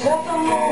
cut the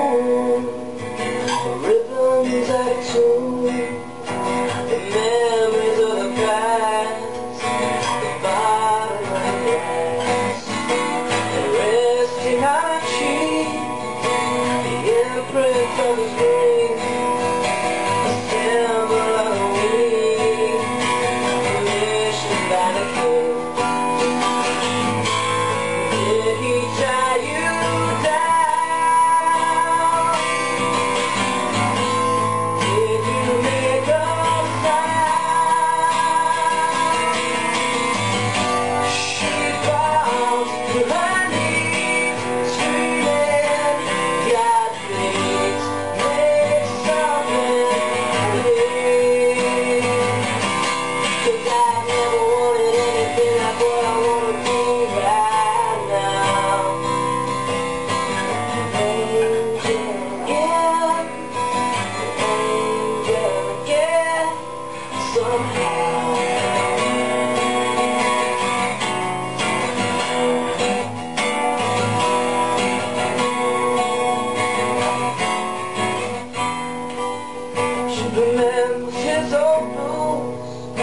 remembers his old blues,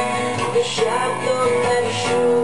the shadow and the shoes.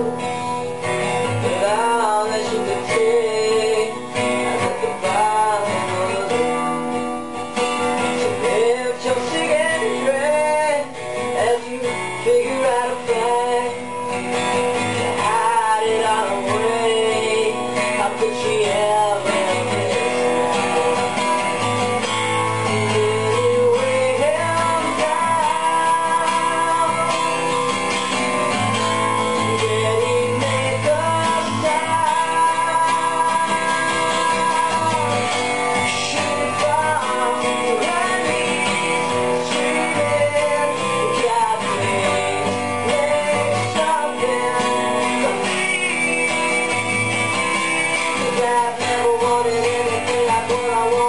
Pobre de la toda